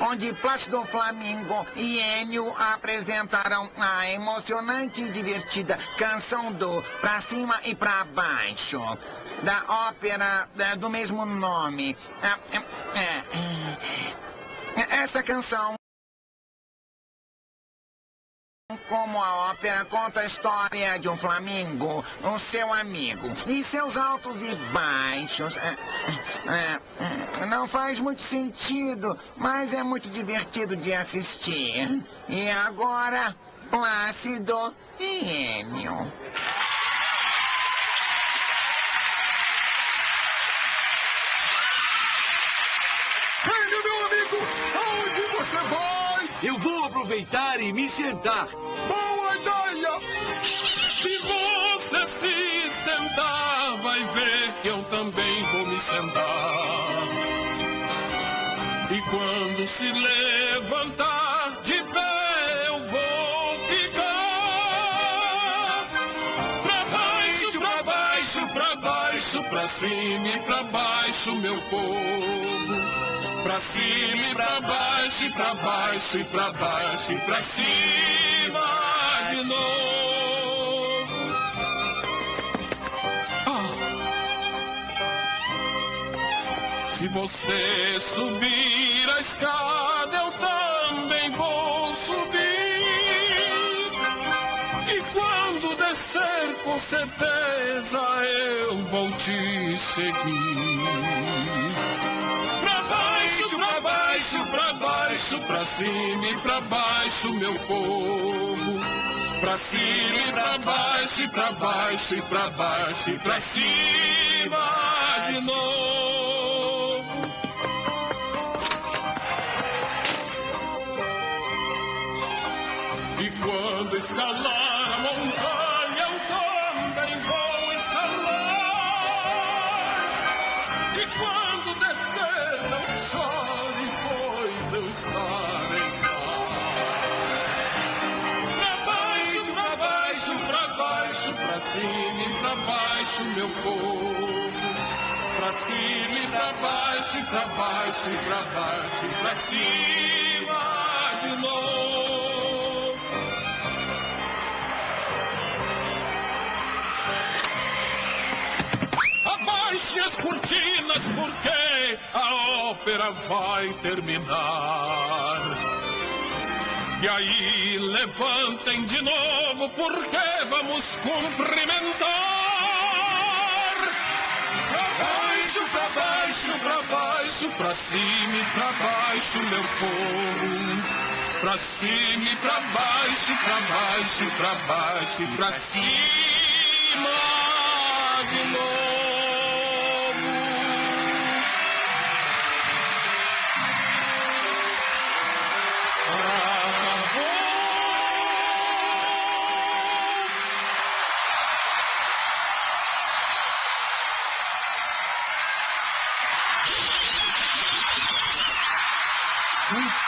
onde Plácido Flamingo e Enio apresentarão a emocionante e divertida canção do Pra Cima e Pra Baixo, da ópera é, do mesmo nome. É, é, essa canção como a ópera conta a história de um flamingo, o seu amigo, e seus altos e baixos. É, é, é, não faz muito sentido, mas é muito divertido de assistir. E agora, Plácido e Enio. Enio, meu amigo, aonde você vai? Eu vou aproveitar e me sentar. Boa ideia! Se você se sentar, vai ver que eu também vou me sentar. E quando se levantar de pé, eu vou ficar. Pra baixo, pra baixo, pra baixo, pra cima e pra baixo, meu povo. Pra cima e pra baixo, e pra baixo, e pra baixo, e pra cima de novo. Ah. Se você subir a escada, eu também vou subir. E quando descer, com certeza eu vou te seguir baixo, pra baixo, pra baixo, pra cima e pra baixo, meu povo. Pra cima e pra baixo, e pra baixo, e pra baixo, e pra cima de novo. E quando escalar a montanha, meu povo. Pra cima e pra baixo, e pra baixo, e pra baixo, pra cima de novo. As cortinas porque a ópera vai terminar. E aí levantem de novo porque vamos cumprimentar. Pra baixo, pra baixo, pra baixo, pra cima e pra baixo, meu povo. Pra cima e pra baixo, pra baixo, pra baixo pra cima. Huh?